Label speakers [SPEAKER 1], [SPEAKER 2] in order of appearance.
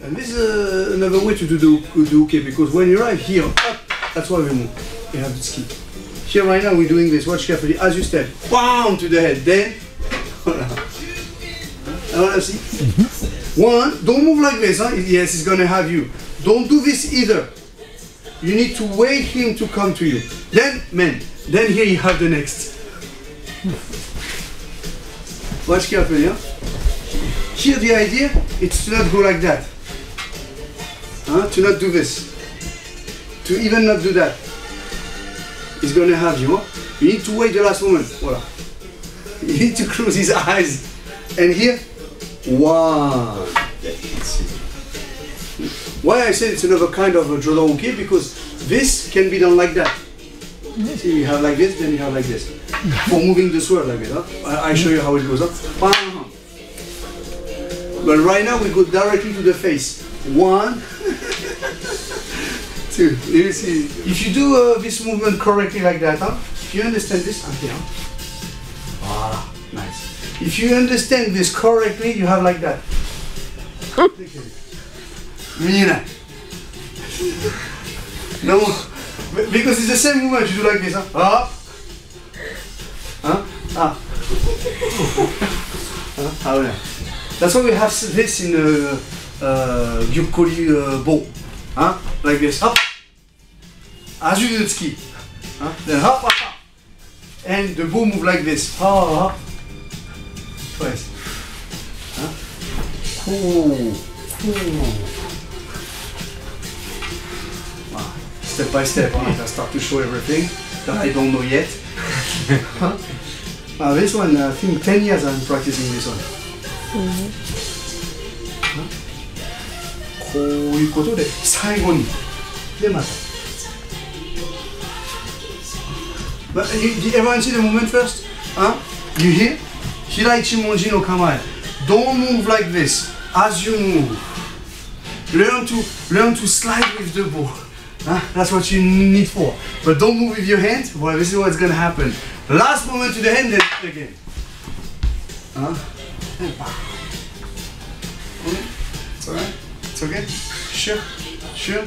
[SPEAKER 1] And this is uh, another way to do the to okay because when you arrive here, up, that's why we move. You have the ski. Here right now we're doing this. Watch carefully as you step. Bam to the head. Then. I wanna see. One. Don't move like this. Huh? Yes, he's gonna have you. Don't do this either. You need to wait him to come to you. Then, man. Then here you have the next. Watch carefully. Huh? Here the idea it's to not go like that. Huh? To not do this. To even not do that. He's gonna have you. You need to wait the last moment. Voila. You need to close his eyes. And here, one. Why I said it's another kind of a jodonki because this can be done like that. See, you have like this, then you have like this. For moving the sword like this. Huh? I, show you how it goes. Bam. But right now we go directly to the face. One, two. You see, if you do uh, this movement correctly like that, huh? If you understand this, okay, huh? Voila, nice. If you understand this correctly, you have like that. Mina. No, because it's the same movement. You do like this, huh? Up. Huh? Ah. Ah, yeah. That's why we have this in a uh, Gyukuri uh, bow. Huh? Like this. Hop. As you do the ski. Huh? Then hop, hop, hop. And the bow move like this. Hop, hop. Twice. Huh? Cool. Cool. Ah, Step by step, huh? I start to show everything that I don't know yet. Huh? Ah, this one, I think 10 years I'm practicing this one. こういうことで最後にでまた But you, did everyone see the movement first? Huh? You hear? Hira Ichimonji no kamae. Don't move like this. As you move. Learn to learn to slide with the bow. Huh? That's what you need for. But don't move with your hand. Well, this is what's gonna happen. Last moment to the hand, then again. Huh? Okay? It's alright? It's okay? Sure? Sure?